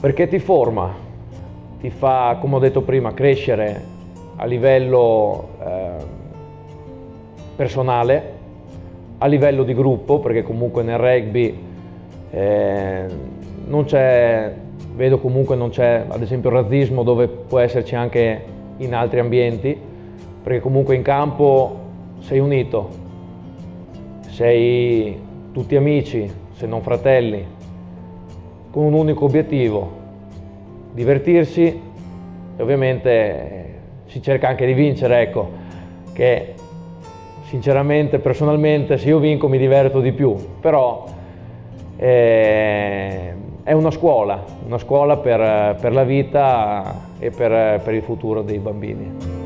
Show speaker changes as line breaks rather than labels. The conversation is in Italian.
Perché ti forma, ti fa, come ho detto prima, crescere a livello eh, personale, a livello di gruppo, perché comunque nel rugby eh, non c'è, vedo comunque non c'è ad esempio razzismo dove può esserci anche in altri ambienti, perché comunque in campo sei unito, sei tutti amici, se non fratelli, con un unico obiettivo, divertirsi e ovviamente si cerca anche di vincere, ecco, che sinceramente, personalmente, se io vinco mi diverto di più, però eh, è una scuola, una scuola per, per la vita e per, per il futuro dei bambini.